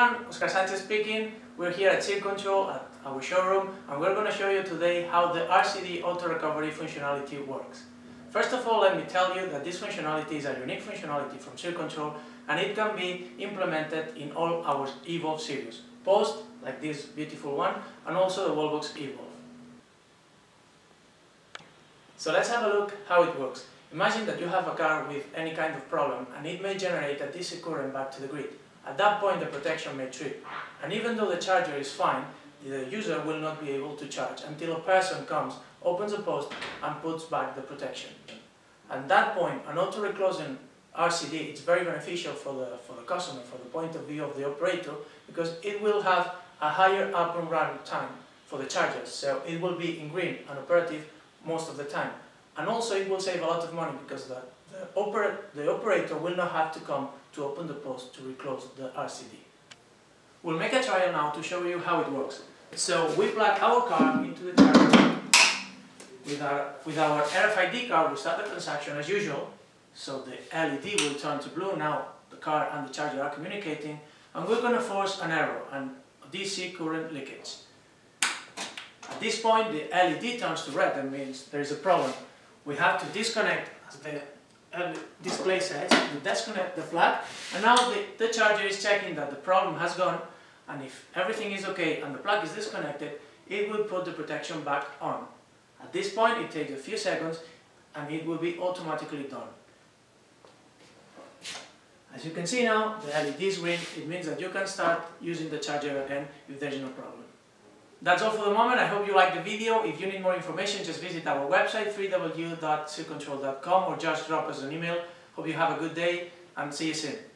everyone, Oscar Sanchez speaking. We're here at Circontrol at our showroom and we're going to show you today how the RCD auto recovery functionality works. First of all, let me tell you that this functionality is a unique functionality from Circontrol and it can be implemented in all our eVolve series. Post, like this beautiful one, and also the Wallbox eVolve. So let's have a look how it works. Imagine that you have a car with any kind of problem and it may generate a DC current back to the grid. At that point the protection may trip. And even though the charger is fine, the user will not be able to charge until a person comes, opens the post and puts back the protection. At that point, an auto-reclosing RCD is very beneficial for the, for the customer, for the point of view of the operator, because it will have a higher up and run time for the chargers. So it will be in green and operative most of the time. And also it will save a lot of money because the, the, oper the operator will not have to come to open the post to reclose the RCD. We'll make a trial now to show you how it works. So we plug our card into the charger. With our, with our RFID card we start the transaction as usual. So the LED will turn to blue. Now the car and the charger are communicating. And we're going to force an error and DC current leakage. At this point the LED turns to red. That means there is a problem. We have to disconnect, as the display says, disconnect the plug And now the, the charger is checking that the problem has gone and if everything is okay and the plug is disconnected, it will put the protection back on. At this point it takes a few seconds and it will be automatically done. As you can see now, the LED is green, it means that you can start using the charger again if there is no problem. That's all for the moment, I hope you liked the video. If you need more information, just visit our website www.circontrol.com or just drop us an email. Hope you have a good day and see you soon.